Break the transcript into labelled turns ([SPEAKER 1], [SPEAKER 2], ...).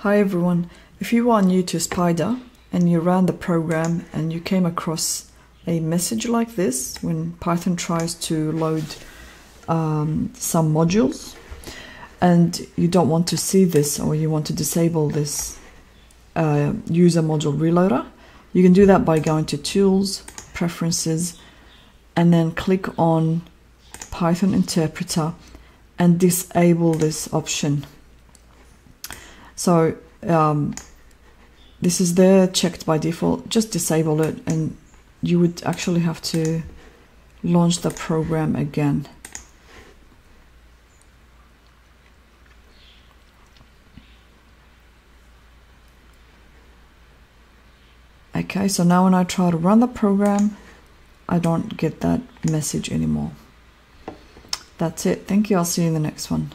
[SPEAKER 1] Hi everyone. If you are new to Spyder and you ran the program and you came across a message like this when Python tries to load um, some modules and you don't want to see this or you want to disable this uh, user module reloader, you can do that by going to Tools, Preferences, and then click on Python Interpreter and disable this option. So um, this is there checked by default. Just disable it and you would actually have to launch the program again. Okay, so now when I try to run the program, I don't get that message anymore. That's it. Thank you. I'll see you in the next one.